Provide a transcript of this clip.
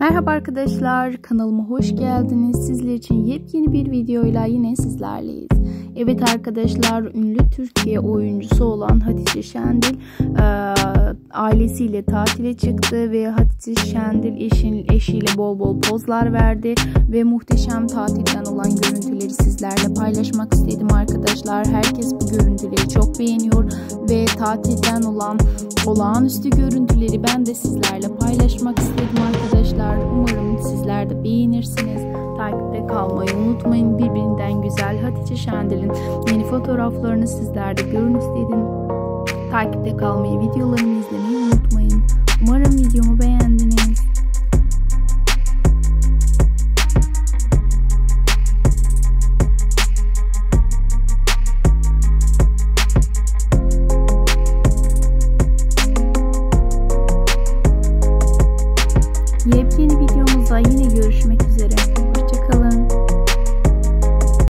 Merhaba arkadaşlar kanalıma hoş geldiniz. Sizler için yepyeni bir videoyla yine sizlerleyiz. Evet arkadaşlar ünlü Türkiye oyuncusu olan Hatice Şendil e, ailesiyle tatile çıktı ve Hatice Şendil eşin, eşiyle bol bol pozlar verdi ve muhteşem tatilden olan görüntüleri sizlerle paylaşmak istedim arkadaşlar. Herkes bu görüntüleri çok beğeniyor ve tatilden olan olağanüstü görüntüleri ben de sizlerle paylaşmak istedim arkadaşlar. Umarım sizler de beğenirsiniz. Takipte kalmayı unutmayın. Birbirinden güzel Hatice Şendil'in yeni fotoğraflarını sizler de görün istedim. Takipte kalmayı, videolarımı izlemeyi unutmayın. Umarım videomu beğendiniz. Yepyeni videomuzda yine.